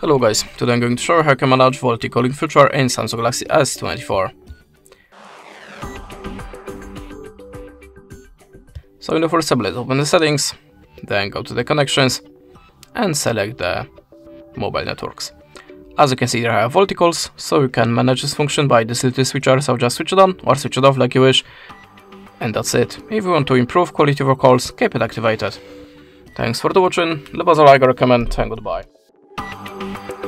Hello guys, today I'm going to show you how you can manage VoLTE calling feature in Samsung Galaxy S24. So in the first step, let's open the settings, then go to the connections and select the mobile networks. As you can see there are VoLTE calls, so you can manage this function by the the switcher, so just switch it on or switch it off like you wish. And that's it. If you want to improve quality of your calls, keep it activated. Thanks for watching, leave us a like or a comment and goodbye. Thank you.